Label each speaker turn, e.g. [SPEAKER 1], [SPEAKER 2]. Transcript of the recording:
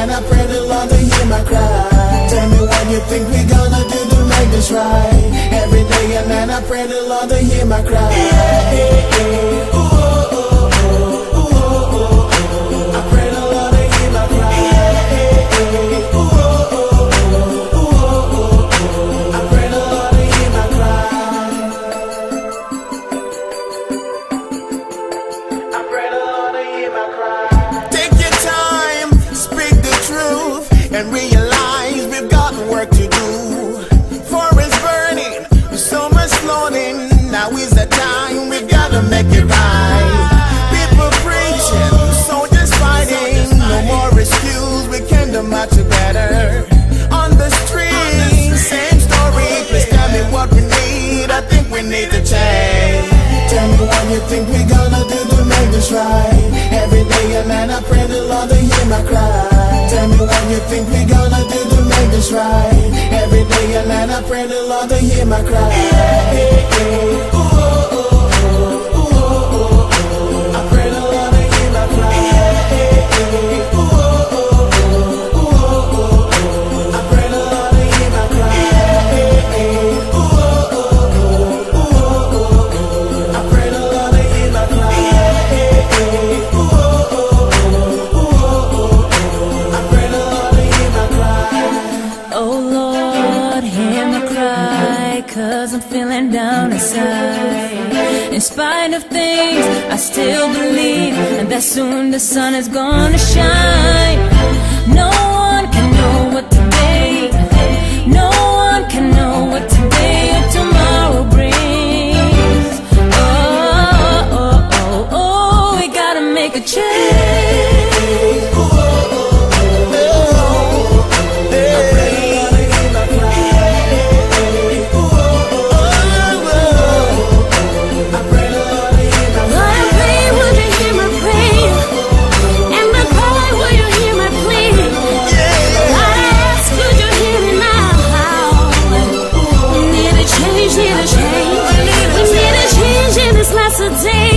[SPEAKER 1] and I pray the Lord to hear my cry. Tell me what you think we gonna do to make this right. Every day and night I pray the Lord to hear my cry. Yeah, yeah, yeah. Make it right. People preaching, soldiers fighting. No more excuse, we can do much better. On the street, same story. Please tell me what we need. I think we need to change. Tell me what you think we gonna do to make this right. Every day and night I pray the Lord to hear my cry. Tell me what you think we gonna do to make this right. Every day and night I pray the Lord to hear my cry. Yeah, yeah, yeah.
[SPEAKER 2] Cause I'm feeling down inside. In spite of things, I still believe that soon the sun is gonna shine. In